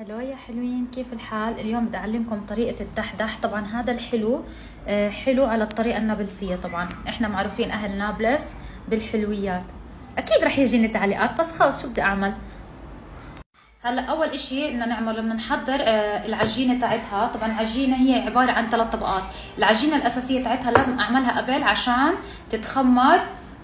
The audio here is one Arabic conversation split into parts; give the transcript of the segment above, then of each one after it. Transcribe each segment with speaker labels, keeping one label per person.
Speaker 1: هلو يا حلوين كيف الحال؟ اليوم بدي أعلمكم طريقة الدحدح. طبعا هذا الحلو آه، حلو على الطريقة النابلسية طبعا. إحنا معروفين أهل نابلس بالحلويات. أكيد رح يجيني تعليقات بس خلص شو بدي أعمل؟ هلأ أول إشي بدنا نعمله بدنا نحضر آه، العجينة تاعتها. طبعا العجينة هي عبارة عن ثلاث طبقات. العجينة الأساسية تاعتها لازم أعملها قبل عشان تتخمر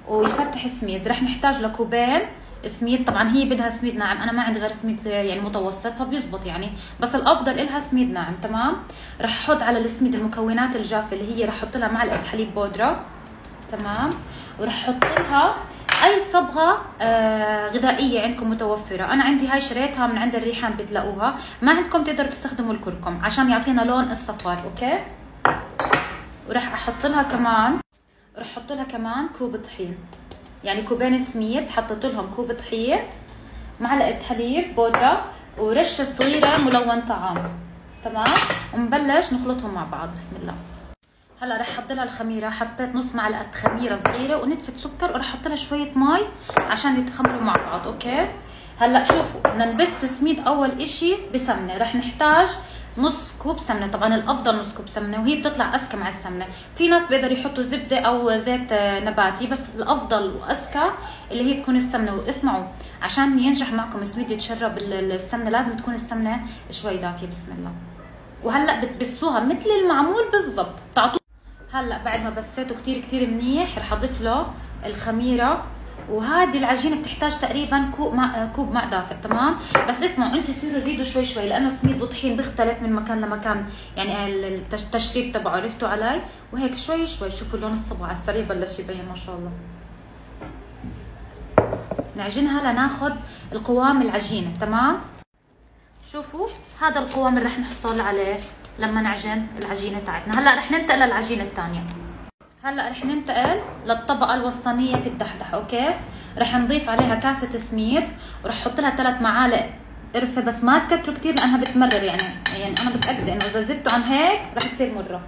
Speaker 1: ويفتح سميد رح نحتاج لكوبين سميد طبعا هي بدها سميد ناعم أنا ما عندي غير سميد يعني متوسط فبيزبط يعني. بس الأفضل إلها سميد ناعم تمام؟ رح أحط على السميد المكونات الجافة اللي هي رح أحط لها معلقة حليب بودرة تمام؟ ورح أحط لها أي صبغة آه غذائية عندكم متوفرة. أنا عندي هاي شريتها من عند الريحان بتلاقوها. ما عندكم تقدروا تستخدموا الكركم عشان يعطينا لون الصفار أوكي؟ وراح أحط لها كمان راح أحط لها كمان كوب طحين. يعني كوبين سميد حطيت لهم كوب طحين معلقة حليب بودرة ورشة صغيرة ملون طعام. تمام؟ ونبلش نخلطهم مع بعض. بسم الله. هلا رح أحط لها الخميرة. حطيت نص معلقة خميرة صغيرة ونتفه سكر ورح أحط لها شوية مي عشان يتخمروا مع بعض. Okay? هلا شوفوا بدنا نبس السميد أول إشي بسمنة. رح نحتاج نص كوب سمنة. طبعا الأفضل نص كوب سمنة وهي بتطلع أزكى مع السمنة. في ناس بيقدروا يحطوا زبدة أو زيت نباتي بس الأفضل وأذكى اللي هي تكون السمنة. واسمعوا عشان ينجح معكم السميد يتشرب السمنة لازم تكون السمنة شوي دافية. بسم الله. وهلأ بتبسوها مثل المعمول بالضبط. تعطوه. هلأ بعد ما بسيته كثير كثير منيح رح أضيف له الخميرة. وهذه العجينة بتحتاج تقريبا كوب ماء كوب ماء دافئ تمام؟ بس اسمعوا أنتم صيروا زيدوا شوي شوي لأنه السميد والطحين بيختلف من مكان لمكان. يعني التشريب تبعه عرفتوا علي؟ وهيك شوي شوي شوفوا لون الصبغه على السريع بلش يبين ما شاء الله. نعجنها لناخذ القوام العجينة تمام؟ شوفوا هذا القوام اللي رح نحصل عليه لما نعجن العجينة تاعتنا. هلأ رح ننتقل للعجينة الثانية هلا رح ننتقل للطبقة الوسطانية في الدحدح أوكي؟ رح نضيف عليها كاسة سميد ورح أحط لها ثلاث معالق قرفة بس ما تكتروا كثير لأنها بتمرر يعني يعني أنا متأكدة إنه إذا زدتوا عن هيك رح تصير مرة.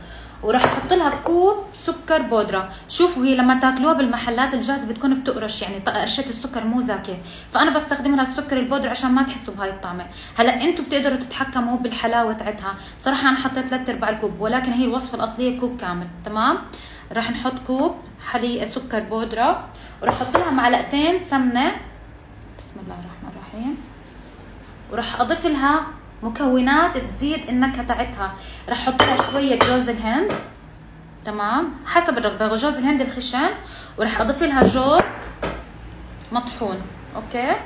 Speaker 1: وراح أحط لها كوب سكر بودرة. شوفوا هي لما تاكلوها بالمحلات الجاهزه بتكون بتقرش يعني قرشه السكر مو زاكية. فأنا بستخدم لها السكر البودرة عشان ما تحسوا بهاي الطعمة. هلا أنتم بتقدروا تتحكموا بالحلاوة تاعتها. بصراحه أنا حطيت ثلاث أرباع الكوب ولكن هي الوصفة الأصلية كوب كامل تمام؟ راح نحط كوب حليب سكر بودرة وراح أحط لها معلقتين سمنة. بسم الله الرحمن الرحيم. وراح أضيف لها مكونات تزيد النكهة تاعتها. راح أحط لها شوية جوز الهند. تمام؟ حسب الرغبة جوز الهند الخشن. وراح أضيف لها جوز مطحون. Okay?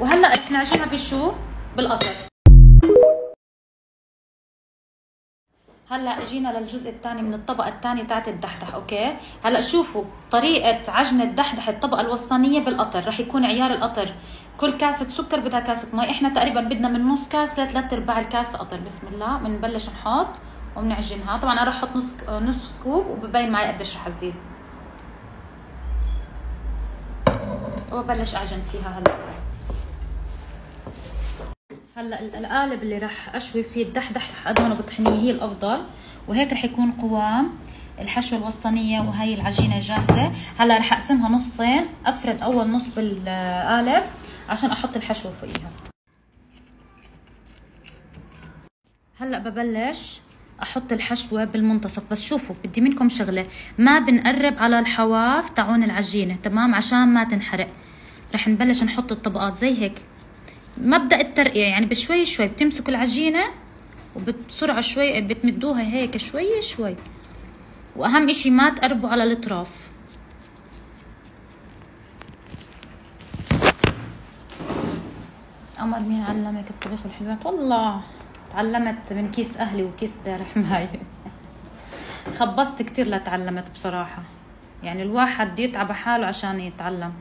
Speaker 1: وهلأ رح نعجنها بشو؟ بالقطر. هلا اجينا للجزء الثاني من الطبقة الثانية تاعت الدحدح okay? هلا شوفوا طريقة عجن الدحدح الطبقة الوسطانية بالقطر رح يكون عيار القطر. كل كاسة سكر بدها كاسة مي إحنا تقريبا بدنا من نص كاسة لثلاث أرباع الكاسة قطر. بسم الله بنبلش نحط وبنعجنها طبعا أنا رح أحط نص نص كوب وببين معي قديش رح ازيد وببلش أعجن فيها هلا. هلا القالب اللي راح أشوي فيه الدحدح رح ادهنه بالطحينيه هي الأفضل وهيك رح يكون قوام الحشوه الوسطانية وهي العجينة جاهزة. هلا رح أقسمها نصين أفرد أول نص بالقالب عشان أحط الحشوه فوقيها. هلا ببلش أحط الحشوة بالمنتصف بس شوفوا بدي منكم شغلة ما بنقرب على الحواف تاعون العجينة تمام؟ عشان ما تنحرق. رح نبلش نحط الطبقات زي هيك. مبدأ الترقيع يعني بشوي شوي بتمسكوا العجينة وبسرعه شوي بتمدوها هيك شوي شوي. وأهم إشي ما تقربوا على الأطراف. قمر مين علمك الطبيخ والحلويات؟ والله تعلمت من كيس أهلي وكيس دار حماية خبصت كتير لتعلمت بصراحة. يعني الواحد يتعب حاله عشان يتعلم.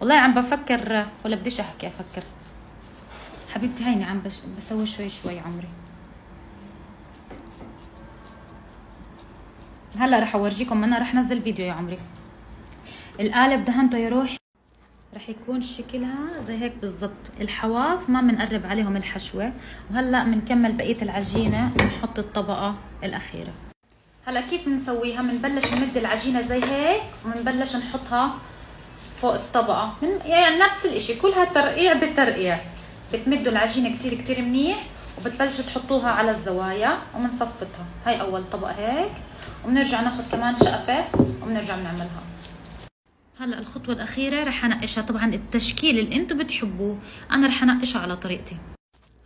Speaker 1: والله عم بفكر ولا بديش أحكي أفكر. حبيبتي هيني عم بش بسوي شوي شوي عمري. هلا رح أورجيكم أنا رح نزل فيديو يا عمري. القالب دهنته يا روحي رح يكون شكلها زي هيك بالضبط. الحواف ما بنقرب عليهم الحشوة. وهلا بنكمل بقية العجينة بنحط الطبقة الأخيرة. هلا كيف بنسويها بنبلش نمد العجينة زي هيك وبنبلش نحطها فوق الطبقة. من يعني نفس الإشي كلها ترقيع بترقيع. بتمدوا العجينة كتير كتير منيح وبتبلشوا تحطوها على الزوايا وبنصفتها هاي أول طبق هيك. وبنرجع ناخذ كمان شقفة وبنرجع بنعملها. هلا الخطوة الأخيرة رح انقشها طبعا التشكيل اللي أنتم بتحبوه أنا رح انقشها على طريقتي.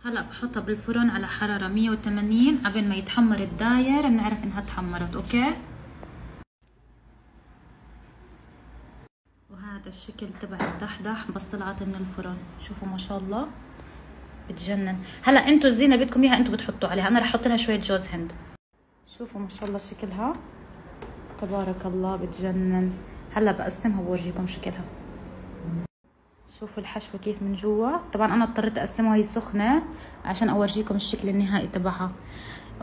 Speaker 1: هلا بحطها بالفرن على حرارة 180 قبل ما يتحمر الداير. بنعرف إنها تحمرت أوكي؟ الشكل تبع الدحدح بس طلعت من الفرن. شوفوا ما شاء الله. بتجنن. هلا أنتوا الزينة بدكم إياها أنتوا بتحطوا عليها. أنا رح أحط لها شوية جوز هند. شوفوا ما شاء الله شكلها. تبارك الله بتجنن. هلا بقسمها وبورجيكم شكلها. شوفوا الحشوة كيف من جوا. طبعا أنا اضطريت أقسمها وهي سخنة عشان أورجيكم الشكل النهائي تبعها.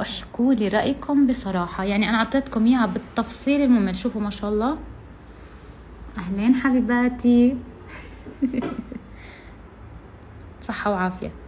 Speaker 1: احكوا لي رأيكم بصراحة. يعني أنا أعطيتكم إياها بالتفصيل الممل. شوفوا ما شاء الله. أهلين حبيباتي. صحة وعافية.